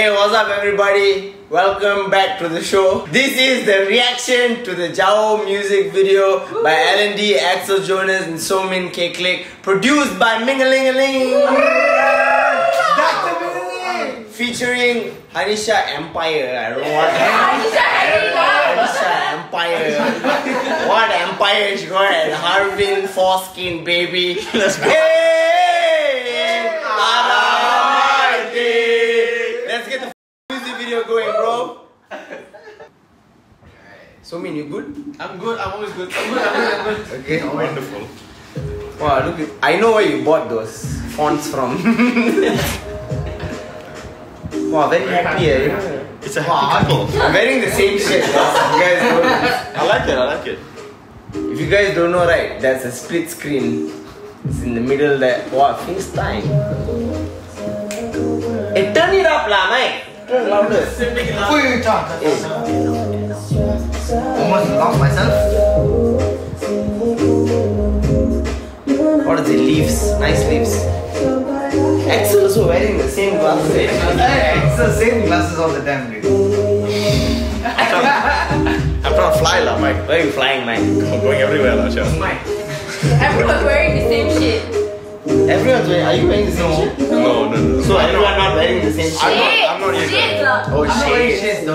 Hey, what's up, everybody? Welcome back to the show. This is the reaction to the Jauh music video by Alan D, Axel Jonas, and Somean K-Clique, produced by Mingalingaling. Featuring Haneesya Empire. I don't know what. Haneesya Empire. what empire got at Harvin Foreskin, baby. Let's go. Hey! Alamante. Let's get the music video going, bro. Somean you good? I'm good. I'm always good. I'm good. I'm good. I'm good. Okay. Wonderful. Wow, look. At, I know where you bought those fonts from. wow, very happy. Eh? It's a happy couple. I'm wearing the same shirt. You guys don't. I like it. I like it. If you guys don't know, right, that's a split screen. It's in the middle there. Wow, FaceTime. Hey, turn it up, lah, Mike. Turn it louder. Ui, John. Hey. Almost lost myself. What are the leaves? Nice leaves. Axel also wearing the same glasses. Hey, it's the same glasses all the time, dude. I'm trying to fly, lah, Mike. Where are you flying, Mike? I'm going everywhere, lah, Chef. Everyone's wearing the same shit. Everyone's wearing. Are you wearing the same shit? No, no, no. So everyone not wearing the same I'm not- I'm not yet Shit wearing- lah. Oh I'm not wearing shit.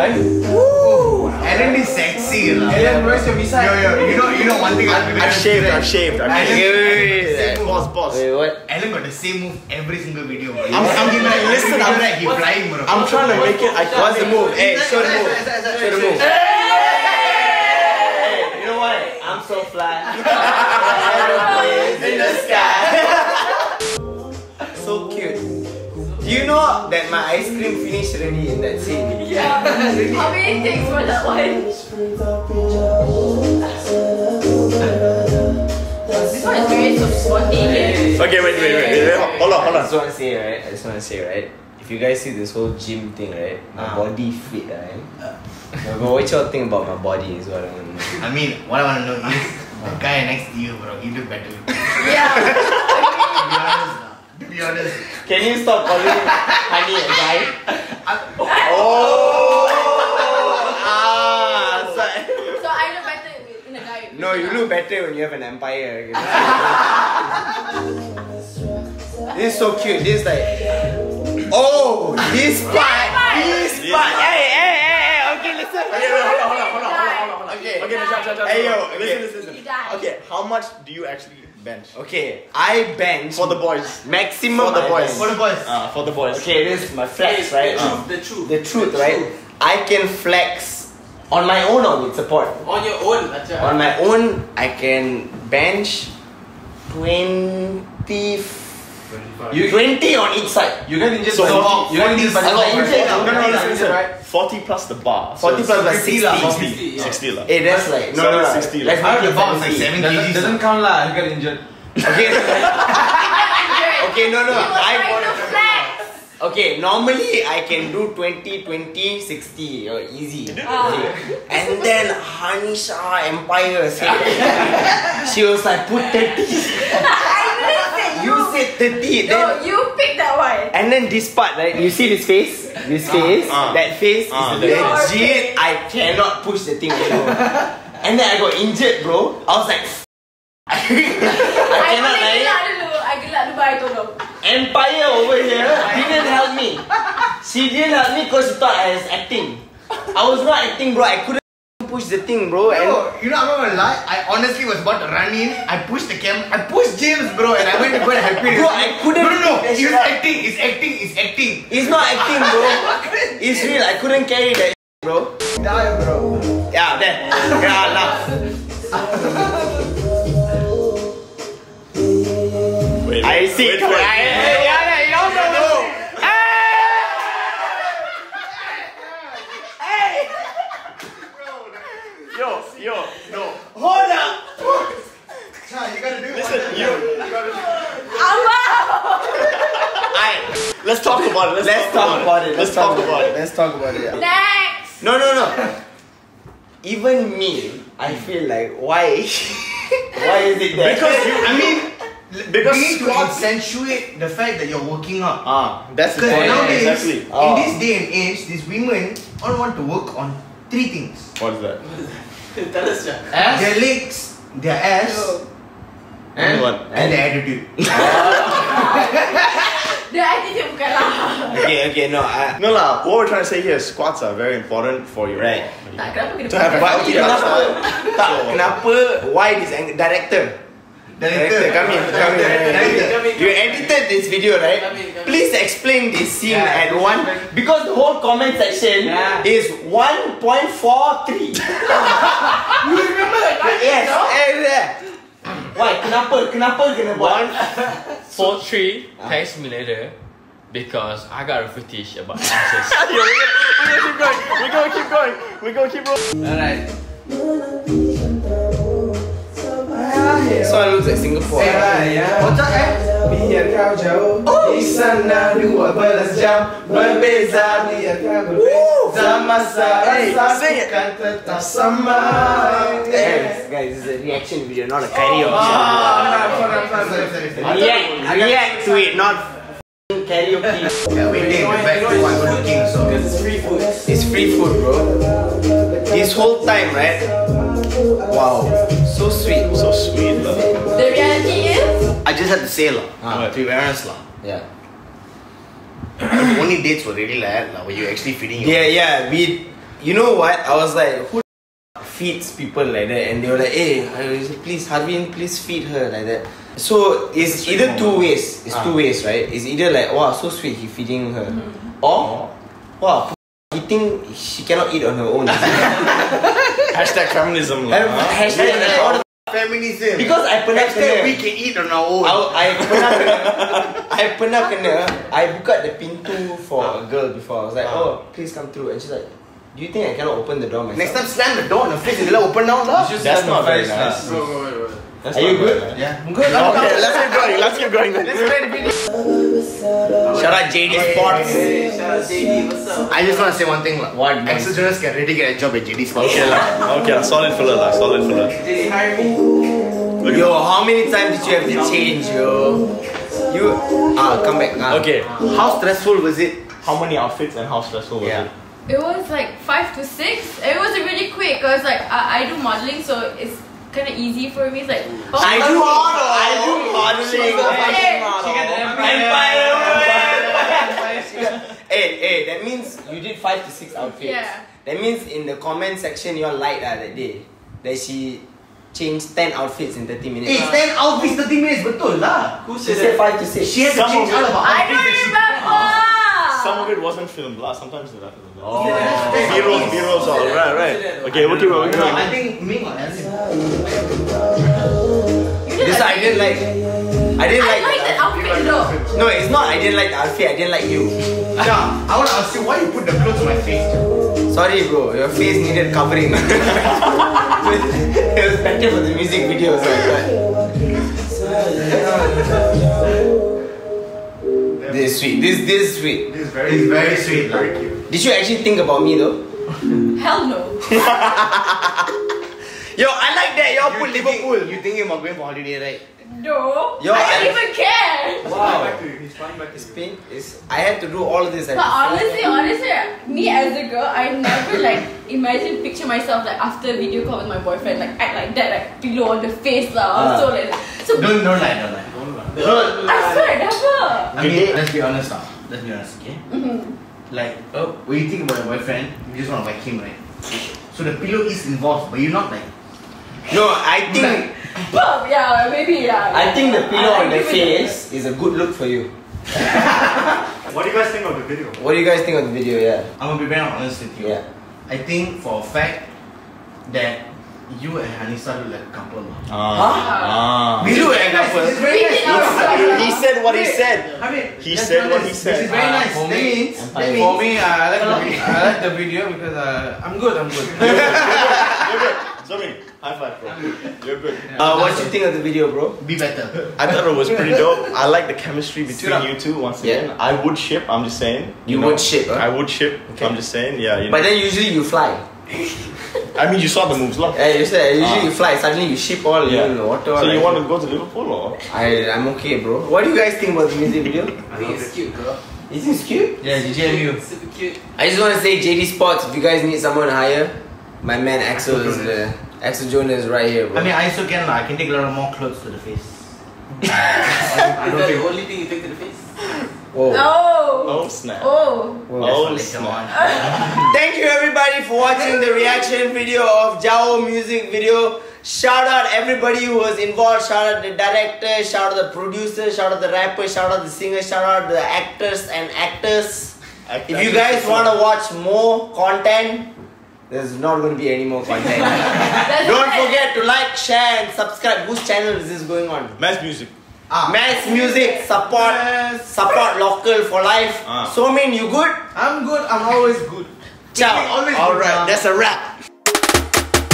Shades though. Alan is sexy, lah. Alan, where's your visa? Yo, yo, you know, you know one thing I've I've shaved. I've shaved. I've shaved. wait, wait, wait. Boss, boss. Wait, what? Alan got the same move every single video, bro. I'm- I'm- He like, listen, listen, I'm- I'm, he flying, bro. I'm trying to make it. I What's the move? Hey, show the move. Show the move. Hey, you know what? I'm so fly. Aeroplanes in the sky. so cute. Do you know that my ice cream finished already in that scene? Yeah. How many takes for that one? This one is very so spontaneous. Okay, wait, wait, wait, wait. Hold on, hold on. I just want to say, right? I just want to say, right? If you guys see this whole gym thing, right? My Ah. body fit, right? But what y'all think about my body is what I want to know. I mean, what I want to know is the guy next to you, bro. You look better. Yeah. be honest, lah. To be honest. Can you stop calling me honey a guy? Oh! Ah, so, So I look better in a guy. no, you look better when you have an empire. this is so cute. This is like, oh, this part, this This part. part. Hey, hey, hey, hey. Okay, listen. Okay, wait, hold on, hold on, hold on, hold on, hold on. Okay. Hey, yo, okay. Listen, listen, listen. Okay, how much do you actually bench? Okay, I bench For the boys. maximum. For the boys. For the boys. Uh, for the boys. Okay, this is my flex, right? The Uh, The truth. the truth, right? I can flex on my own or with support. On your own, On my own, I can bench 20, You, 20 on each side. you got injured So, by about you got injured by I got injured, No, no, no, listen, injured, listen. 40 plus the bar. 40 plus like 50 60. lah, 60. 60, 60 lah. Hey, that's like, no, no, no. 60 Let's lah. make The bar was like 70. 7 Doesn't, doesn't count lah. You got injured. Okay. okay, no, no. He was I trying to got flex. Okay, normally I can do 20, 20, 60, or easy. Ah. And then Haneesya Empire said, she was like, put 30. I. You said 30. No, Then, you pick that one. and then this part, right? You see this face? This face? ah. that face Ah, is legit. I cannot push the thing anymore. and then I got injured, bro. I was like, I I cannot boleh like gelak dulu. I gelak dulu baru tolong. Empire over here didn't help me. She didn't help me because she thought I was acting. I was not acting, bro. I couldn't push the thing, bro. And Bro, you know, I'm not gonna lie. I honestly was about to run in. I pushed the cam. I pushed James, bro, and I went to go and help him. Bro, I couldn't No, no, no. pick that shit acting. It's acting. It's acting. it's not acting, bro. It's real. I couldn't carry that, bro. Die, bro. Yeah, there. Yeah, now. Wait, I see. Wait, I, wait. yeah, yeah, you don't know. Yo, yo, no. Hold up. Cha, you gotta do it. Listen, you. I, Let's talk about it. Let's, let's talk about it. Let's talk about it. Let's talk about it. Next. No, no, no. Even me, I feel like why? why is it that? Because you, I mean, Because we need to accentuate the fact that you're working out. Ah, that's the point. nowadays, Exactly. in Oh. this day and age, these women all want to work on three things: What is that? Tell us, Jack. their legs, their ass, Only one. and their attitude. The attitude bukan lah. Okay, okay, no, I, No lah, what we're trying to say here is squats are very important for your Right. Tak, kenapa kena To have pakai? But Okay, kenapa? Tak, kenapa? Why this ang- director? Director, come in, come in. You edited this video, right? Come in, come in. Please explain this scene Yeah, at one because the whole comment section Yeah. is 1.43. you remember that? Yes. eh, yeah. Why? Kenapa? Kenapa kena buat? Four three text me later because I got a fetish about asses. Yeah, we're gonna, we're gonna keep going. We're gonna keep going. We're gonna keep going. Alright. So I looks like Singapore. Otak eh? Biar kau jauh Di sana dua belas jam Berbeza biar kau berbeza Masa Hey, sing it. kan tetap sama Guys, guys, this is a reaction video, not a karaoke. Ah, sorry, sorry, Sorry, sorry. sorry, sorry. React, react to it, not f***ing karaoke. Yeah, we did the back to what we're looking, so. Because it's free food. It's free food, bro. This whole time, right? Wow, so sweet. So sweet lah. The reality is, I just had to say lah, Ah. to be honest lah. Yeah. The only dates were really like, like when you actually feeding your Yeah, yeah. We, you know what? I was like, who feeds people like that? And they were like, hey, I was like, please, Harvin, please feed her like that. So it's either two ways. It's ah. two ways, right? It's either like, wow, so sweet, he feeding her, or wow, he think she cannot eat on her own. Hashtag feminism lah. And hashtag all the- feminism. because I pernah Hashtag kena. we can eat on our own. I, I pernah kena I pernah kena I buka the pintu for a girl before I was like ah. oh please come through and she's like do you think I cannot open the door myself Next time slam the door on her face and let open now lah. That's not very nice. Bro, bro, bro, bro. That's Are you not good? very nice. Yeah. Okay, let's keep going. Let's keep going then. Let's play the video. Shout out JD Sports Hey, shout out JD, what's up? I just want to say one thing. What, man? Axel Jonas can really get a job at JD Sports. Okay lah. Okay lah. Solid filler lah. Solid filler. JD, hire me. Yo how many times did you have to change yo You Ah come back ah. Okay. How stressful was it? How many outfits and how stressful was Yeah. it? it was like five to six. It was really quick because like I, I do modeling, so it's kind of easy for me. It's like oh, I do model. I do modeling Hey, She got the Empire, Empire. Hey hey that means you did five to six outfits Yeah. That means in the comment section you all light ah that day That she changed 10 outfits in 30 minutes Eh, 10 outfits 30 minutes, betul lah. Who She said said 5 to 6 She had to change all of her outfits. I don't that remember. Some of it wasn't filmed lah. Sometimes it happened. Oh. B-rolls, B-rolls all. Right, right. Okay, what do keep going. No, We'll I think Ming or Elsie. You This I didn't like I didn't I like like that outfit though. No it's not I didn't like the outfit I didn't like you Yeah, I want to ask you why you put the clothes on my face. Sorry bro your face needed covering It was better for the music video so I thought This is sweet this this is sweet This is very, it's very sweet. Very cute. Did you actually think about me though? Hell no. Yo I like that y'all put You Liverpool thinking, you thinking about going for holiday, right? No. Yo, I I- don't even care. Wow He's flying back to It's pain it's, I had to do all of this But honestly, honestly, me as a girl, I never like imagine picture myself like after a video call with my boyfriend, like act like that, like pillow on the face lah. Ah. So like, so Don't, don't lie, don't lie. I swear never. I mean, let's be honest now. Let's be honest, okay? Mhm. Like, oh, when you think about your boyfriend, you just want to like him, right? So the pillow is involved, but you're not like. No I think But yeah, maybe yeah. I think the pillow I on the agree with face is a good look for you What do you guys think of the video? What do you guys think of the video yeah I'm gonna be very honest with you. Yeah I think for a fact that you and Haneesya look like a couple. Ah. Ah. We look like a couple. It's very nice. did He said what he said. I mean, He said what honest, he said. This is very Ah, nice. for That me- means, that means For me, uh, I like the I like the video because uh, I'm good. I'm good. You're good. Zoe, high five, bro. You're good. Uh, what you think of the video, bro? be better. I thought it was pretty dope. I like the chemistry between you two. Once Yeah. again, I would ship. I'm just saying. You would ship, huh? I would ship. Okay. I'm just saying. Yeah. You know. But then usually you fly. I mean, you saw the moves, lah. Yeah, you said usually Ah. you fly, suddenly you ship all Yeah. in the water. So like- you want to go to Liverpool or? I I'm okay, bro. What do you guys think about the music video? I think it's cute, bro. Is this cute? Yeah, GGMU. Super cute. I just want to say JD Sports. If you guys need someone higher, my man Axel is the Axel Jonas is right here, bro. I mean, I still can. lah. I can take a lot of more clothes to the face. Is that the only thing you take to the face? Whoa. Oh. Oh snap. Oh. Whoa. Oh Later snap. on. Thank you everybody for watching the reaction video of Jauh music video. Shout out everybody who was involved. Shout out the director, shout out the producer, shout out the rapper, shout out the singer, shout out the actors and actors. Act- If you guys want to watch more content, there's not going to be any more content. Don't forget to like, share, and subscribe. Whose channel is this going on? Mass music. Ah, Mass Music support support local for life. Ah. Somean you good? I'm good. I'm always good. Ciao. Always All good, right, that's a wrap.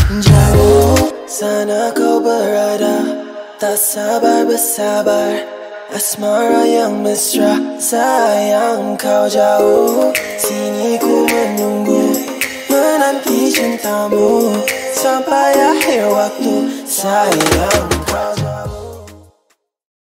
Jauh sana kau berada Tak sabar bersabar Asmara yang mesra Sayang kau jauh Sini ku menunggu Menanti cintamu Sampai akhir waktu Sayang kau jauh